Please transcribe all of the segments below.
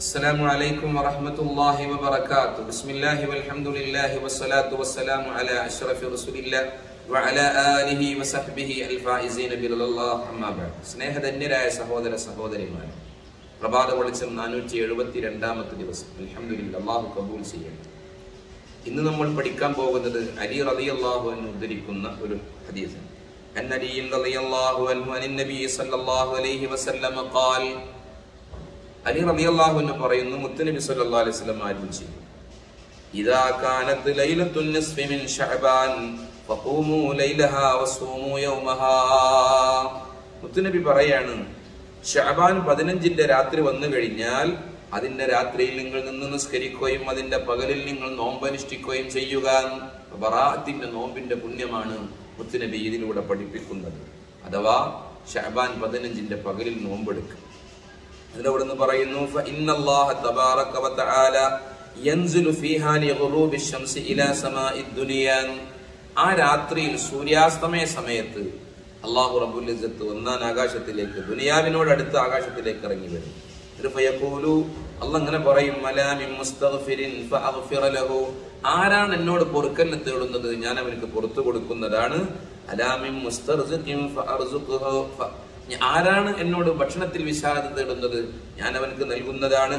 السلام عليكم ورحمة الله وبركاته بسم الله والحمد لله والصلاة والسلام على أشرف رسول الله وعلى آله وصحبه الفائزين برضا الله أما بعد സ്നേഹധന്യരായ സഹോദര സഹോദരിമാരെ പ്രഭാത വെളിച്ചം നാനൂറ്റി എഴുപത്തി രണ്ടാമത്തെ ദിവസം അൽഹംദുലില്ലാ അള്ളാഹു കബൂൽ ചെയ്യട്ടെ ഇന്ന് നമ്മൾ പഠിക്കാൻ പോകുന്നത് അലി റളിയല്ലാഹു അൻഹു ഉദ്ധരിക്കുന്ന ഒരു ഹദീസാണ് അൻ അലി റളിയല്ലാഹു അൻഹു അനിൻ നബി സല്ലല്ലാഹു അലൈഹി വസല്ലം ഖാൽ അലി റളിയല്ലാഹു എന്ന് പറയുന്നു മുത്തനബി സല്ലല്ലാഹു അലൈഹി വസല്ലം ആരും ചെയ്തു ഇദാ കാനത്ത് ലൈലത്തുൻ നിസ്ഫി മിൻ ശഅബാൻ ഫഖൂമു ലൈലഹാ വസൂമു യൗമഹാ. മുത്തുനബി പറയാണ് ഷഅബാൻ പതിനഞ്ചിന്റെ രാത്രി വന്നു കഴിഞ്ഞാൽ അതിന്റെ രാത്രിയിൽ നിങ്ങൾ നിന്ന് നിസ്കരിക്കുകയും അതിന്റെ പകലിൽ നിങ്ങൾ നോമ്പനുഷ്ഠിക്കുകയും ചെയ്യുക. ബറാത്തിന്റെ നോമ്പിന്റെ പുണ്യമാണ് മുത്തുനബി ഇതിലൂടെ പഠിപ്പിക്കുന്നത്. അഥവാ ഷഹബാൻ പതിനഞ്ചിന്റെ പകലിൽ നോമ്പെടുക്കുക. അതിൽ അവിടുന്ന് പറയുന്നു ആ രാത്രിയിൽ സൂര്യാസ്തമയ സമയത്ത് അള്ളാഹു റബുൽ ഇസ്സത്ത് ഒന്നാം ആകാശത്തിലേക്ക് ദുനിയാവിനോട് അടുത്ത ആകാശത്തിലേക്ക് ഇറങ്ങി വരും. ഫയഖൂലു അല്ല അങ്ങനെ പറയും മലാമിൻ മുസ്തഗ്ഫിരിൻ ഫഅഗ്ഫിറ ലഹു. ആരാണ് എന്നോട് പൊറുക്കന്നെ തേടുന്നത് ഞാൻ അവനക്ക് പുറത്തു കൊടുക്കുന്നതാണ് അലാമിൻ മുസ്തർസിഖിൻ ഫഅർസുഖുഹു ആരാണ് എന്നോട് ഭക്ഷണത്തിൽ വിഷാദം തേടുന്നത് ഞാൻ അവനക്ക് നൽകുന്നതാണ്.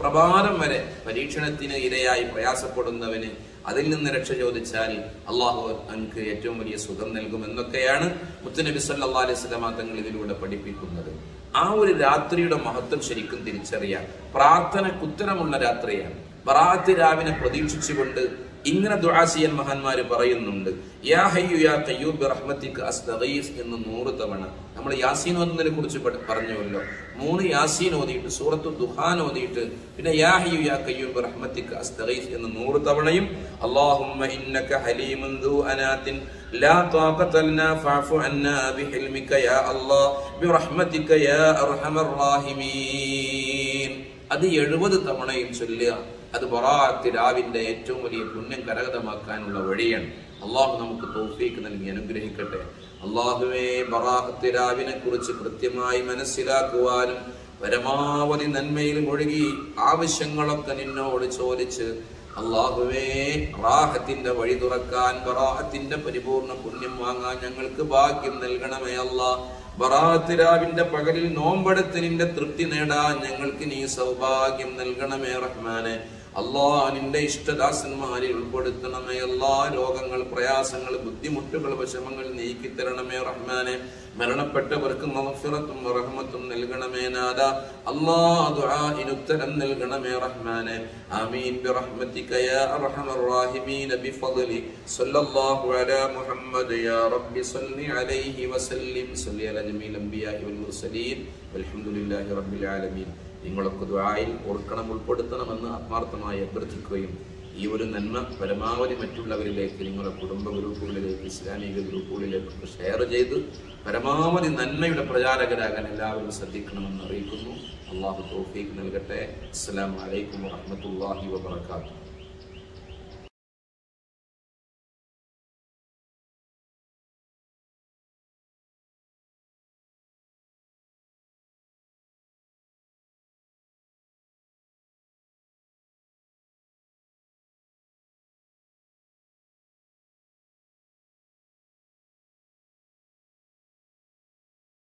പ്രഭാതം വരെ പരീക്ഷണത്തിന് ഇരയായി പ്രയാസപ്പെടുന്നവന് അതിൽ നിന്ന് രക്ഷ ചോദിച്ചാൽ അള്ളാഹു അവൻക്ക് ഏറ്റവും വലിയ സുഖം നൽകും എന്നൊക്കെയാണ് മുത്തനബി സല്ലാ അലൈഹി തങ്ങൾ ഇതിലൂടെ പഠിപ്പിക്കുന്നത്. ആ ഒരു രാത്രിയുടെ മഹത്വം ശരിക്കും തിരിച്ചറിയാം പ്രാർത്ഥന കുത്തരമുള്ള രാത്രിയാണ്. ബറാത്ത് രാവിനെ പ്രതീക്ഷിച്ചുകൊണ്ട് ഇങ്ങനെ ദുആസിയൻ മഹാന്മാര് പറയുന്നുണ്ട്. യാ ഹയ്യു യാ കയ്യൂബ് റഹ്മത്തിക്ക് അസ്തഗീസ് എന്ന് നൂറ് തവണ. നമ്മൾ യാസീൻ ഓതുന്നതിനെ കുറിച്ച് പറഞ്ഞുവല്ലോ. മൂന്ന് യാസീൻ ഓതിയിട്ട് സൂറത്തു ദുഹാൻ ഓതിയിട്ട് പിന്നെ യാ ഹയ്യു യാ കയ്യൂബ് റഹ്മത്തിക്ക് അസ്തഗീസ് എന്ന് നൂറ് തവണയും അല്ലാഹുമ്മ ഇന്നക ഹലീമുൻ ദു അനാത്തിൻ ലാ ത്വാഖത ലനാ ഫഅഫു അന്നാ ബിഹിൽമിക യാ അല്ലാഹ് ബിറഹ്മതിക യാ അർഹമർ റഹീമീൻ. അത് എഴുപത് തവണയും ചൊല്ലുക. അത് ബൊറാത്തി രാവിന്റെ ഏറ്റവും വലിയ പുണ്യം കരകതമാക്കാനുള്ള വഴിയാണ്. അള്ളാഹു നമുക്ക് തോഫീക്ക് നൽകി അനുഗ്രഹിക്കട്ടെ. അള്ളാഹുവേ ബറാഹത്തി രാവിനെ കുറിച്ച് കൃത്യമായി മനസ്സിലാക്കുവാനും പരമാവധി നന്മയിൽ ഒഴുകി ആവശ്യങ്ങളൊക്കെ നിന്നോട് ചോദിച്ച് അള്ളാഹുവേ റാഹത്തിന്റെ വഴി തുറക്കാൻ ബറാഹത്തിന്റെ പരിപൂർണ പുണ്യം വാങ്ങാൻ ഞങ്ങൾക്ക് ഭാഗ്യം നൽകണമേ അല്ലാ. ബറാഹത്തിരാവിന്റെ പകലിൽ നോമ്പെടുത്ത് നിന്റെ തൃപ്തി നേടാൻ ഞങ്ങൾക്ക് നീ സൗഭാഗ്യം നൽകണമേ റഹ്മാനെ. നിന്റെ ഇഷ്ടദാസന്മാരെ ഉൾപ്പെടുത്തണമേ. എല്ലാ രോഗങ്ങൾ പ്രയാസങ്ങൾ ബുദ്ധിമുട്ടുകൾ വിഷമങ്ങൾ നീക്കി തരണമേ റഹ്മാനെ. മരണപ്പെട്ടവർക്ക് മഗ്ഫിറത്തും റഹ്മത്തും നൽകണമേ നാദ അള്ളാഹുത്തരം നൽകണമേ റഹ്മാനെ. ആമീൻ. ബിറഹ്മതിക യാ അർഹമർ റാഹിമീൻ ബിഫദ്ലി. സല്ലല്ലാഹു അലാ മുഹമ്മദ് യാ റബ്ബി സല്ലി അലൈഹി സല്ലി അലാ ജമീൽ അംബിയാഇ വൽ മുർസലീൻ. വൽഹംദുലില്ലാഹി റബ്ബിൽ ആലമീൻ. നിങ്ങളൊക്കെ ദ്വായിൽ ഓർക്കണം ഉൾപ്പെടുത്തണമെന്ന് ആത്മാർത്ഥമായി അഭ്യർത്ഥിക്കുകയും ഈ ഒരു നന്മ പരമാവധി മറ്റുള്ളവരിലേക്ക് നിങ്ങളുടെ കുടുംബ ഗ്രൂപ്പുകളിലേക്ക് ഇസ്ലാമിക ഗ്രൂപ്പുകളിലേക്ക് ഷെയർ ചെയ്ത് പരമാവധി നന്മയുടെ പ്രചാരകരാകാൻ എല്ലാവരും ശ്രദ്ധിക്കണമെന്ന് അറിയിക്കുന്നു. അള്ളാഹു തോഫീക്ക് നൽകട്ടെ. അസ്സലാമു വലൈക്കും വറഹ്മത്തുള്ളാഹി വബറകാതുഹു.